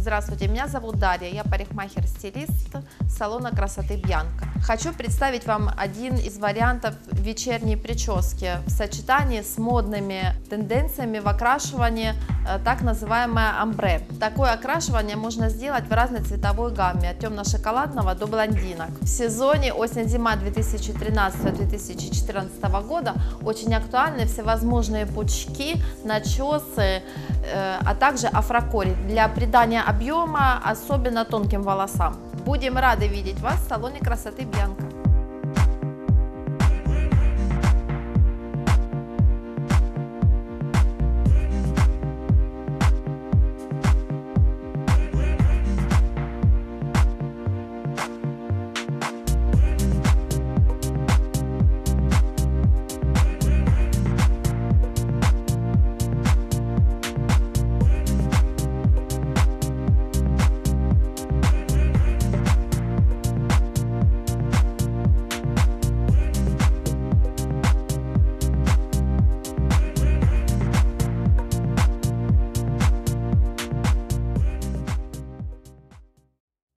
Здравствуйте, меня зовут Дарья, я парикмахер-стилист салона красоты Бьянка. Хочу представить вам один из вариантов вечерней прически в сочетании с модными тенденциями в окрашивании, э, так называемое амбре. Такое окрашивание можно сделать в разной цветовой гамме, от темно-шоколадного до блондинок. В сезоне осень-зима 2013-2014 года очень актуальны всевозможные пучки, начесы, а также афрокори для придания объема, особенно тонким волосам. Будем рады видеть вас в салоне красоты Бьянка.